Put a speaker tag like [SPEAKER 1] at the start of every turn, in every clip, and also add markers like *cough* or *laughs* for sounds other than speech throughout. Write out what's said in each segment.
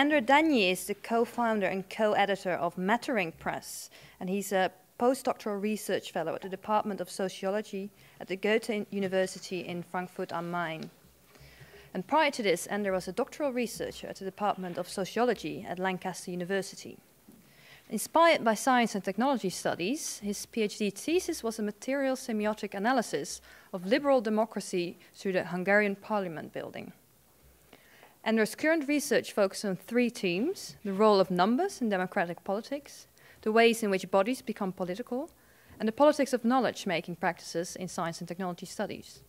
[SPEAKER 1] Endre Dányi is the co-founder and co-editor of Mattering Press, and he's a postdoctoral research fellow at the Department of Sociology at the Goethe University in Frankfurt am Main. And prior to this, Endre was a doctoral researcher at the Department of Sociology at Lancaster University. Inspired by science and technology studies, his PhD thesis was a material semiotic analysis of liberal democracy through the Hungarian parliament building. Endre's current research focuses on three themes the role of numbers in democratic politics, the ways in which bodies become political, and the politics of knowledge making practices in science and technology studies.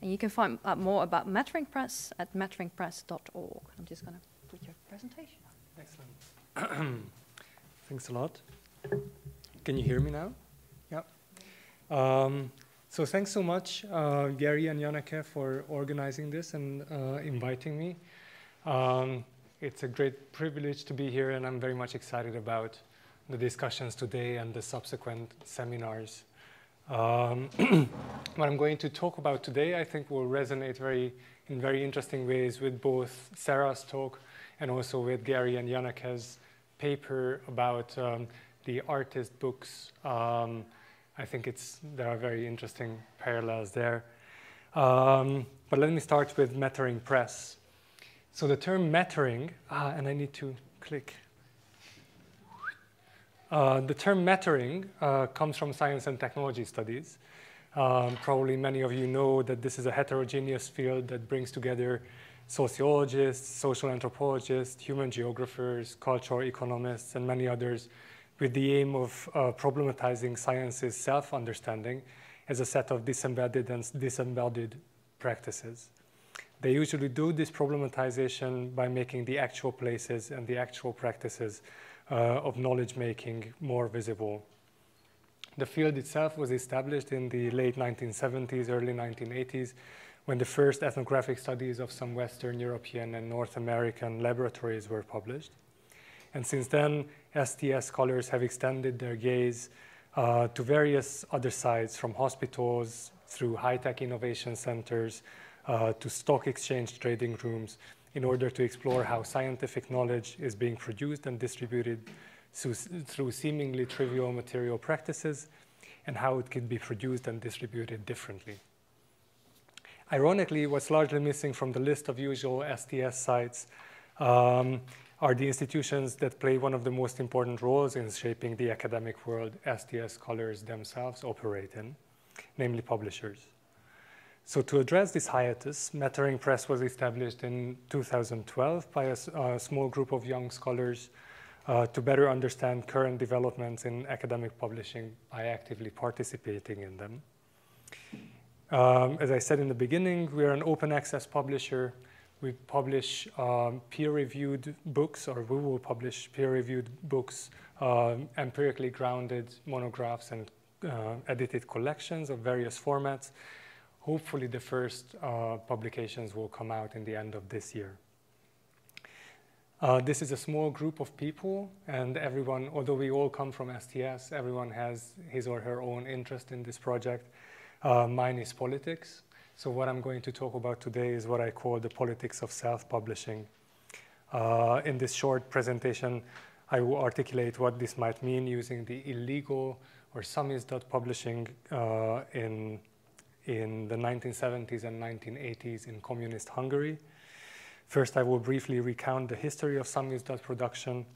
[SPEAKER 1] And you can find out more about Mattering Press at matteringpress.org. I'm just going to put your presentation on.
[SPEAKER 2] Excellent. *clears throat* Thanks a lot. Can you hear me now? Yeah. Um, so thanks so much, uh, Gary and Janneke, for organizing this and uh, inviting me. Um, it's a great privilege to be here, and I'm very much excited about the discussions today and the subsequent seminars. Um, *clears throat* what I'm going to talk about today, I think, will resonate very in very interesting ways with both Sarah's talk and also with Gary and Janneke's paper about um, the artist books. Um, I think it's, there are very interesting parallels there. Um, but let me start with Mattering Press. So the term mattering, ah, and I need to click. Uh, the term mattering uh, comes from science and technology studies. Um, probably many of you know that this is a heterogeneous field that brings together sociologists, social anthropologists, human geographers, cultural economists, and many others with the aim of uh, problematizing science's self-understanding as a set of disembedded and disembodied practices. They usually do this problematization by making the actual places and the actual practices uh, of knowledge making more visible. The field itself was established in the late 1970s, early 1980s when the first ethnographic studies of some Western European and North American laboratories were published. And since then, STS scholars have extended their gaze uh, to various other sites, from hospitals through high-tech innovation centers uh, to stock exchange trading rooms, in order to explore how scientific knowledge is being produced and distributed through, seemingly trivial material practices, and how it can be produced and distributed differently. Ironically, what's largely missing from the list of usual STS sites um, are the institutions that play one of the most important roles in shaping the academic world STS scholars themselves operate in, namely publishers. So to address this hiatus, Mattering Press was established in 2012 by a, a small group of young scholars uh, to better understand current developments in academic publishing by actively participating in them. Um, as I said in the beginning, we are an open access publisher. We publish um, peer-reviewed books, or we will publish peer-reviewed books, um, empirically grounded monographs and uh, edited collections of various formats. Hopefully the first uh, publications will come out in the end of this year. Uh, this is a small group of people, and everyone, although we all come from STS, everyone has his or her own interest in this project. Uh, mine is politics. So what I'm going to talk about today is what I call the politics of self-publishing. Uh, in this short presentation, I will articulate what this might mean using the illegal or samizdat publishing uh, in, in the 1970s and 1980s in communist Hungary. First, I will briefly recount the history of samizdat production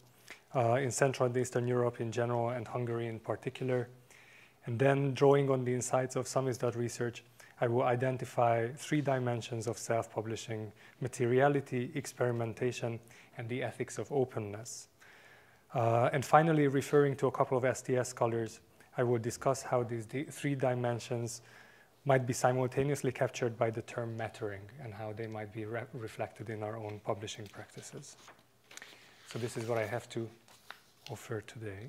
[SPEAKER 2] uh, in Central and Eastern Europe in general and Hungary in particular. And then drawing on the insights of samizdat research, I will identify three dimensions of self-publishing, materiality, experimentation, and the ethics of openness. Uh, and finally, referring to a couple of STS scholars, I will discuss how these three dimensions might be simultaneously captured by the term mattering and how they might be re reflected in our own publishing practices. So this is what I have to offer today.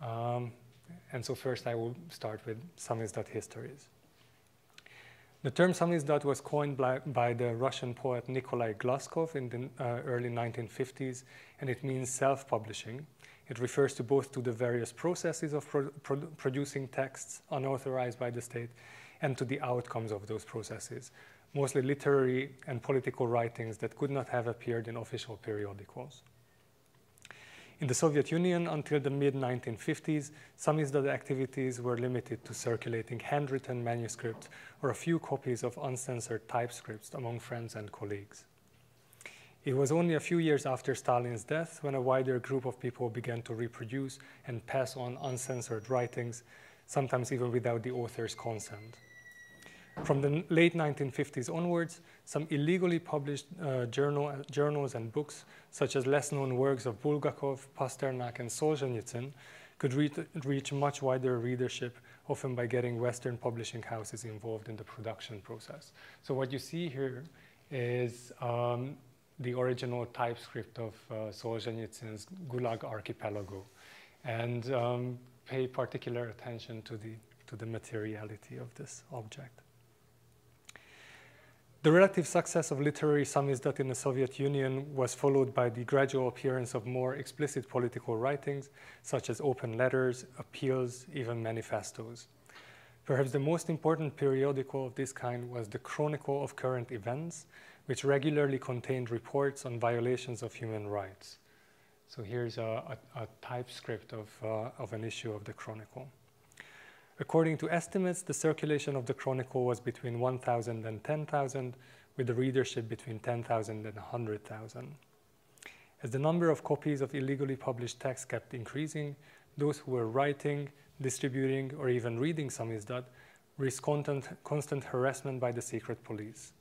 [SPEAKER 2] Um, and so first I will start with samizdat histories. The term samizdat was coined by, by, the Russian poet Nikolai Glazkov in the uh, early 1950s, and it means self-publishing. It refers to both to the various processes of pro pro producing texts unauthorized by the state and to the outcomes of those processes, mostly literary and political writings that could not have appeared in official periodicals. In the Soviet Union, until the mid 1950s, samizdat activities were limited to circulating handwritten manuscripts or a few copies of uncensored typescripts among friends and colleagues. It was only a few years after Stalin's death when a wider group of people began to reproduce and pass on uncensored writings, sometimes even without the author's consent. From the late 1950s onwards, some illegally published uh, journal, journals and books, such as less known works of Bulgakov, Pasternak, and Solzhenitsyn, could reach, reach much wider readership, often by getting Western publishing houses involved in the production process. So what you see here is um, the original typescript of uh, Solzhenitsyn's Gulag Archipelago, and um, pay particular attention to the, to the materiality of this object. The relative success of literary samizdat in the Soviet Union was followed by the gradual appearance of more explicit political writings, such as open letters, appeals, even manifestos. Perhaps the most important periodical of this kind was the Chronicle of Current Events, which regularly contained reports on violations of human rights. So here's a, a, a typescript of, uh, of an issue of the Chronicle. According to estimates, the circulation of the Chronicle was between 1,000 and 10,000, with the readership between 10,000 and 100,000. As the number of copies of illegally published texts kept increasing, those who were writing, distributing, or even reading samizdat risked constant, constant harassment by the secret police.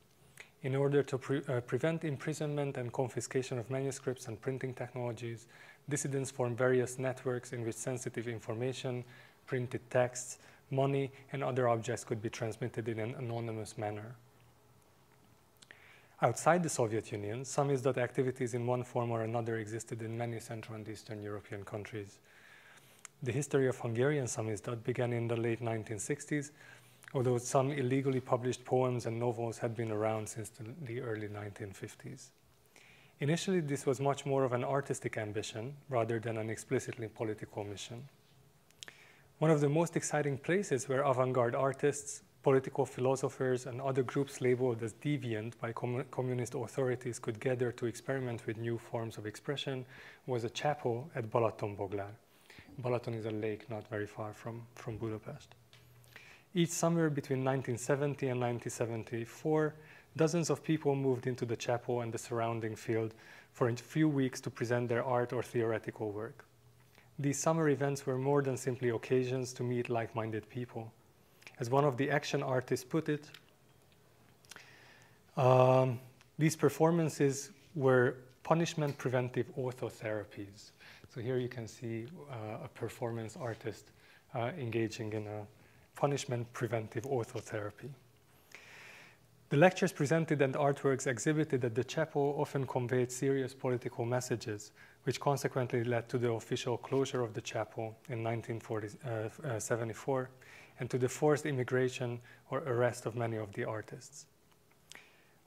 [SPEAKER 2] In order to pre uh, prevent imprisonment and confiscation of manuscripts and printing technologies, dissidents formed various networks in which sensitive information, printed texts, money, and other objects could be transmitted in an anonymous manner. Outside the Soviet Union, samizdat activities in one form or another existed in many Central and Eastern European countries. The history of Hungarian samizdat began in the late 1960s, although some illegally published poems and novels had been around since the, early 1950s. Initially, this was much more of an artistic ambition rather than an explicitly political mission. One of the most exciting places where avant-garde artists, political philosophers, and other groups labeled as deviant by com communist authorities could gather to experiment with new forms of expression was a chapel at Balatonboglár. Balaton is a lake not very far from, from Budapest. Each summer between 1970 and 1974, dozens of people moved into the chapel and the surrounding field for a few weeks to present their art or theoretical work. These summer events were more than simply occasions to meet like minded people. As one of the action artists put it, um, these performances were punishment preventive autotherapies. So here you can see uh, a performance artist uh, engaging in a punishment preventive autotherapy. The lectures presented and artworks exhibited at the chapel often conveyed serious political messages which consequently led to the official closure of the chapel in 1974 uh, uh, and to the forced immigration or arrest of many of the artists.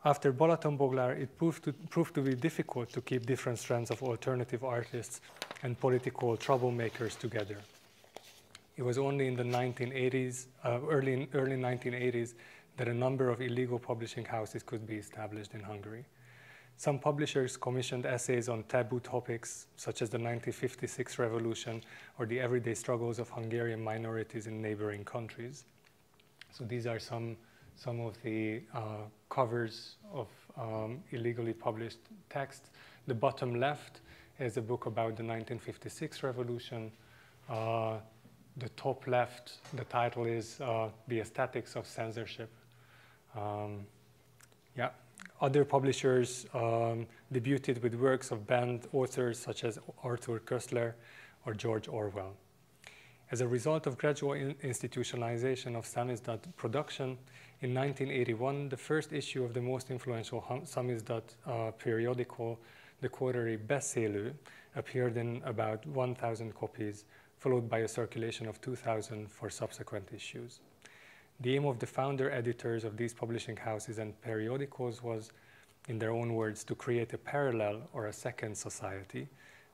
[SPEAKER 2] After Balatonboglár, it proved to, proved to be difficult to keep different strands of alternative artists and political troublemakers together. It was only in the 1980s, uh, early, early 1980s, that a number of illegal publishing houses could be established in Hungary. Some publishers commissioned essays on taboo topics, such as the 1956 revolution or the everyday struggles of Hungarian minorities in neighboring countries. So these are some, some of the uh, covers of um, illegally published texts. The bottom left is a book about the 1956 revolution. Uh, the top left, the title is uh, The Aesthetics of Censorship. Um, yeah, other publishers um, debuted with works of banned authors such as Arthur Koestler or George Orwell. As a result of gradual in institutionalization of samizdat production, in 1981, the first issue of the most influential samizdat uh, periodical, the quarterly Beszélő, appeared in about 1,000 copies, followed by a circulation of 2,000 for subsequent issues. The aim of the founder editors of these publishing houses and periodicals was, in their own words, to create a parallel or a second society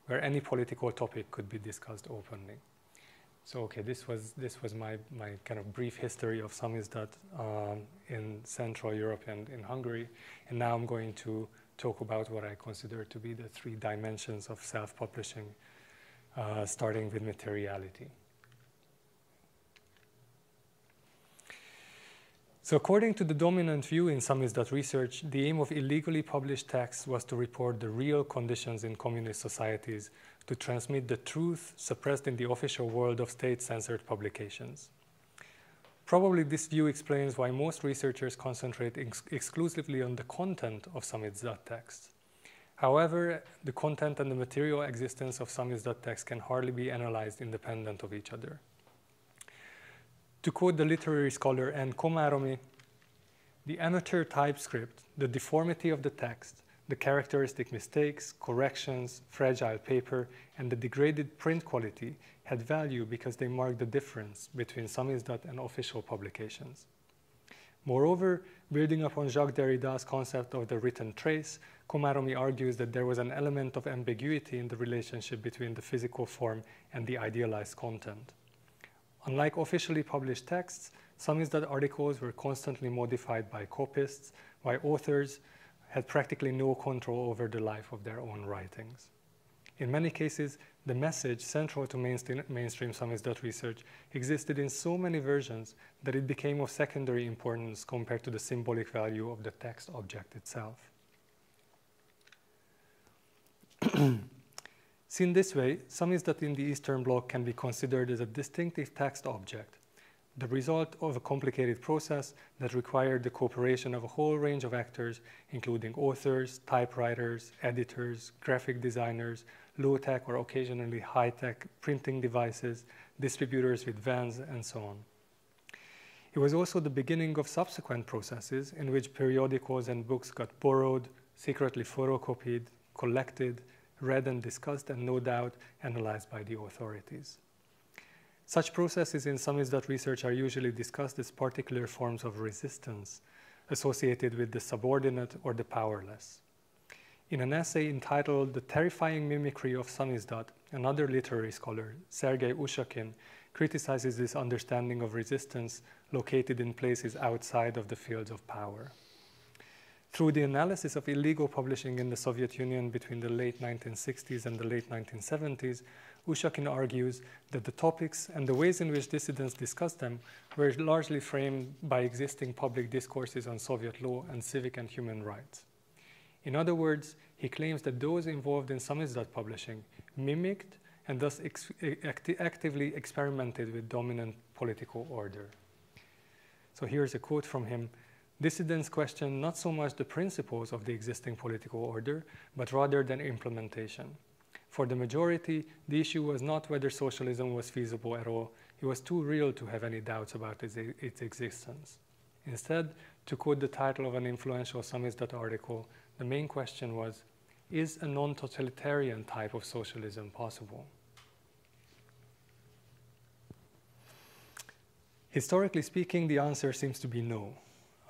[SPEAKER 2] where any political topic could be discussed openly. so okay, this was this was my, my kind of brief history of samizdat um, in Central Europe and in Hungary, and now I'm going to talk about what I consider to be the three dimensions of self-publishing, uh, starting with materiality. So according to the dominant view in samizdat research, the aim of illegally published texts was to report the real conditions in communist societies to transmit the truth suppressed in the official world of state-censored publications. Probably this view explains why most researchers concentrate ex exclusively on the content of samizdat texts. However, the content and the material existence of samizdat texts can hardly be analyzed independent of each other. To quote the literary scholar Ann Komáromi, the amateur typescript, the deformity of the text, the characteristic mistakes, corrections, fragile paper, and the degraded print quality had value because they marked the difference between samizdat and official publications. Moreover, building upon Jacques Derrida's concept of the written trace, Komáromi argues that there was an element of ambiguity in the relationship between the physical form and the idealized content. Unlike officially published texts, samizdat articles were constantly modified by copyists, while authors had practically no control over the life of their own writings. In many cases, the message central to mainstream, mainstream samizdat research existed in so many versions that it became of secondary importance compared to the symbolic value of the text object itself. *clears throat* Seen this way, samizdat in the Eastern Bloc can be considered as a distinctive text object the result of a complicated process that required the cooperation of a whole range of actors, including authors, typewriters, editors, graphic designers, low-tech or occasionally high-tech printing devices, distributors with vans, and so on. It was also the beginning of subsequent processes in which periodicals and books got borrowed, secretly photocopied, collected, read and discussed, and no doubt analyzed by the authorities. Such processes in samizdat research are usually discussed as particular forms of resistance associated with the subordinate or the powerless. In an essay entitled The Terrifying Mimicry of Samizdat, another literary scholar, Sergei Oushakine, criticizes this understanding of resistance located in places outside of the fields of power. Through the analysis of illegal publishing in the Soviet Union between the late 1960s and the late 1970s, Oushakine argues that the topics and the ways in which dissidents discussed them were largely framed by existing public discourses on Soviet law and civic and human rights. In other words, he claims that those involved in samizdat publishing mimicked and thus ex acti actively experimented with dominant political order. So here's a quote from him. Dissidents question not so much the principles of the existing political order, but rather than implementation. For the majority, the issue was not whether socialism was feasible at all. It was too real to have any doubts about its, its existence. Instead, to quote the title of an influential samizdat article, the main question was, is a non-totalitarian type of socialism possible? Historically speaking, the answer seems to be no.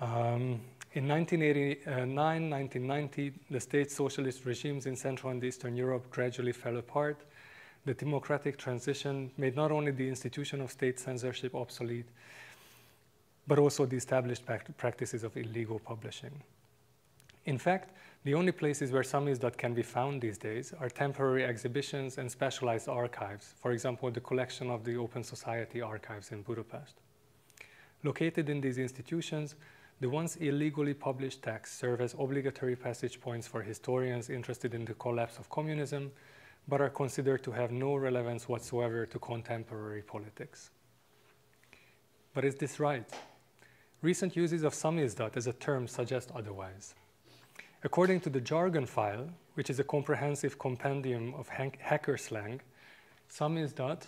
[SPEAKER 2] Um, in 1989, 1990, the state socialist regimes in Central and Eastern Europe gradually fell apart. The democratic transition made not only the institution of state censorship obsolete, but also the established practices of illegal publishing. In fact, the only places where samizdat can be found these days are temporary exhibitions and specialized archives, for example, the collection of the Open Society archives in Budapest. Located in these institutions, the once illegally published texts serve as obligatory passage points for historians interested in the collapse of communism, but are considered to have no relevance whatsoever to contemporary politics. But is this right? Recent uses of samizdat as a term suggest otherwise. According to the jargon file, which is a comprehensive compendium of hacker slang, samizdat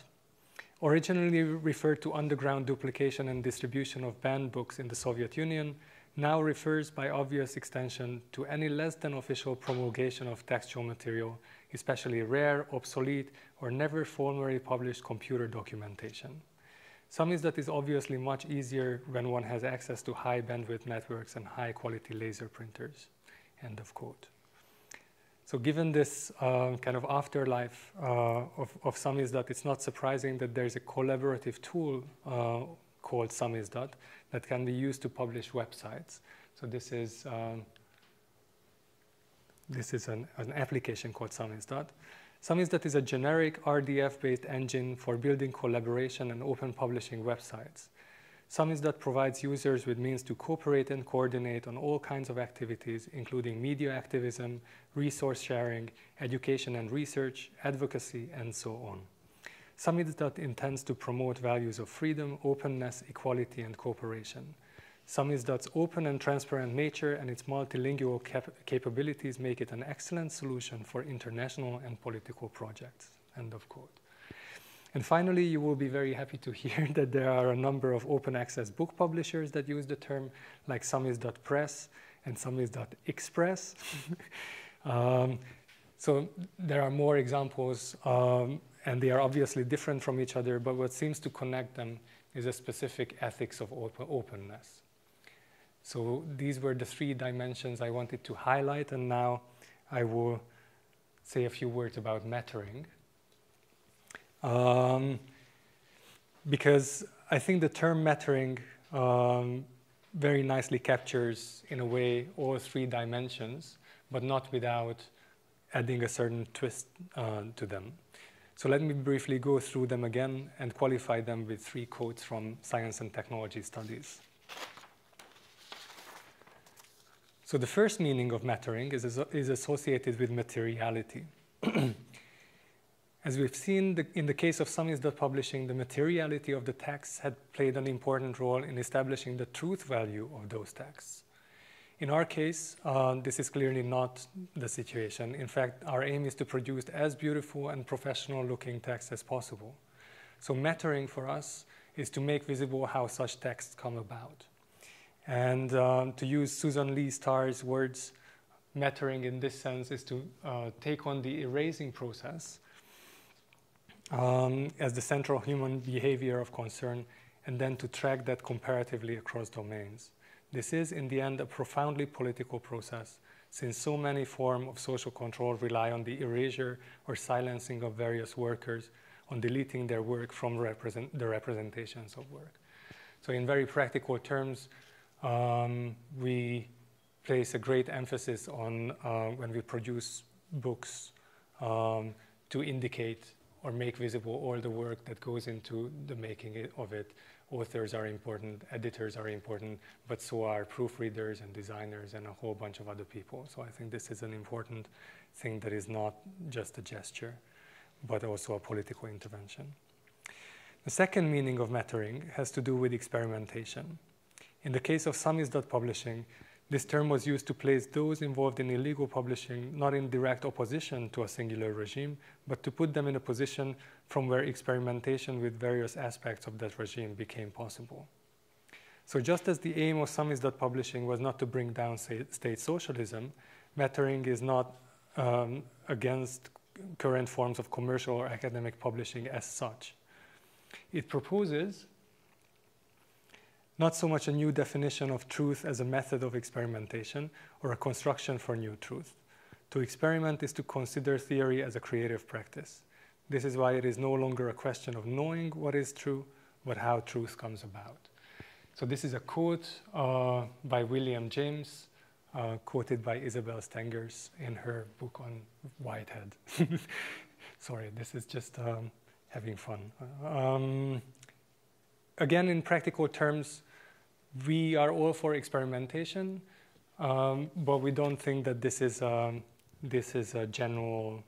[SPEAKER 2] originally referred to underground duplication and distribution of banned books in the Soviet Union, now refers by obvious extension to any less than official promulgation of textual material, especially rare, obsolete, or never formally published computer documentation. Samizdat is that is obviously much easier when one has access to high bandwidth networks and high quality laser printers. End of quote. So given this uh, kind of afterlife uh, of, of Samizdat, it's not surprising that there's a collaborative tool uh, called Samizdat that can be used to publish websites. So this is, um, this is an, an application called Samizdat. Samizdat is a generic RDF-based engine for building collaboration and open publishing websites. Samizdat provides users with means to cooperate and coordinate on all kinds of activities, including media activism, resource sharing, education and research, advocacy, and so on. Samizdat intends to promote values of freedom, openness, equality, and cooperation. Samizdat's open and transparent nature and its multilingual cap capabilities make it an excellent solution for international and political projects. End of quote. And finally, you will be very happy to hear *laughs* that there are a number of open access book publishers that use the term, like Samiz.press and Samiz.express. *laughs* um, so there are more examples, um, and they are obviously different from each other, but what seems to connect them is a specific ethics of open openness. So these were the three dimensions I wanted to highlight, and now I will say a few words about mattering. Um, because I think the term mattering um, very nicely captures, in a way, all three dimensions, but not without adding a certain twist uh, to them. So let me briefly go through them again and qualify them with three quotes from Science and Technology Studies. So the first meaning of mattering is, is associated with materiality. *clears throat* As we've seen the, in the case of Samizdat publishing, the materiality of the texts had played an important role in establishing the truth value of those texts. In our case, uh, this is clearly not the situation. In fact, our aim is to produce as beautiful and professional looking texts as possible. So mattering for us is to make visible how such texts come about. And um, to use Susan Leigh Star's words, mattering in this sense is to uh, take on the erasing process um, as the central human behavior of concern and then to track that comparatively across domains. This is, in the end, a profoundly political process, since so many forms of social control rely on the erasure or silencing of various workers, on deleting their work from represent the representations of work. So in very practical terms, um, we place a great emphasis on uh, when we produce books um, to indicate or make visible all the work that goes into the making of it. Authors are important, editors are important, but so are proofreaders and designers and a whole bunch of other people. So I think this is an important thing that is not just a gesture, but also a political intervention. The second meaning of mattering has to do with experimentation. In the case of Samizdat publishing, this term was used to place those involved in illegal publishing not in direct opposition to a singular regime, but to put them in a position from where experimentation with various aspects of that regime became possible. So just as the aim of Samizdat publishing was not to bring down state socialism, mattering is not um, against current forms of commercial or academic publishing as such. It proposes not so much a new definition of truth as a method of experimentation or a construction for new truth. To experiment is to consider theory as a creative practice. This is why it is no longer a question of knowing what is true, but how truth comes about. So this is a quote uh, by William James, uh, quoted by Isabelle Stengers in her book on Whitehead. *laughs* Sorry, this is just um, having fun. Um, again, in practical terms, we are all for experimentation, um, but we don't think that this is a, um, this is a general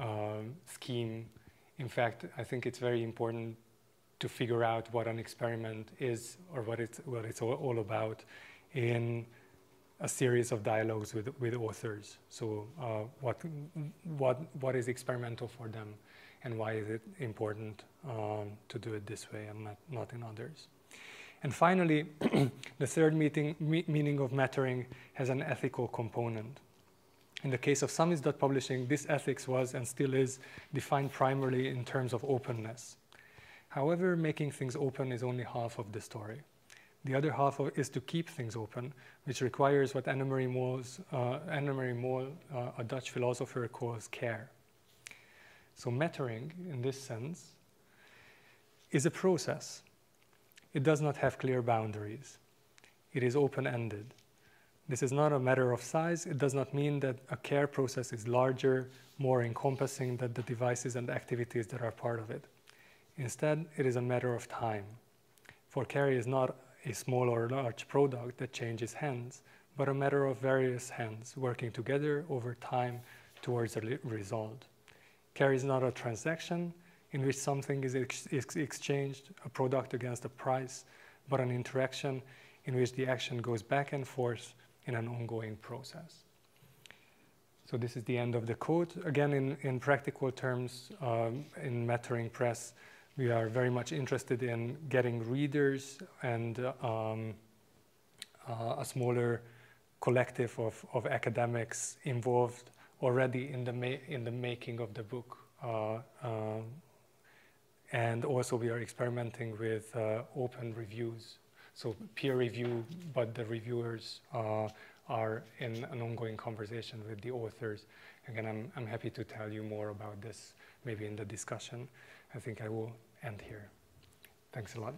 [SPEAKER 2] uh, scheme. In fact, I think it's very important to figure out what an experiment is or what it's, what it's all, about in a series of dialogues with, with authors. So uh, what, what, what is experimental for them and why is it important um, to do it this way and not, not in others. And finally, *clears throat* the third meeting, me meaning of mattering has an ethical component. In the case of Samizdat publishing, this ethics was and still is defined primarily in terms of openness. However, making things open is only half of the story. The other half of, is to keep things open, which requires what Annemarie Mols, uh, Annemarie Mol, uh, a Dutch philosopher, calls care. So mattering, in this sense, is a process. It does not have clear boundaries. It is open-ended. This is not a matter of size. It does not mean that a care process is larger, more encompassing than the devices and activities that are part of it. Instead, it is a matter of time. For care is not a small or large product that changes hands, but a matter of various hands working together over time towards a result. Care is not a transaction in which something is ex ex exchanged, a product against a price, but an interaction in which the action goes back and forth in an ongoing process. So this is the end of the quote. Again, in, in practical terms, um, in Mattering Press, we are very much interested in getting readers and uh, um, uh, a smaller collective of, of academics involved already in the, in the making of the book. Uh, um, and also we are experimenting with uh, open reviews. So peer review, but the reviewers uh, are in an ongoing conversation with the authors. Again, I'm, I'm happy to tell you more about this maybe in the discussion. I think I will end here. Thanks a lot.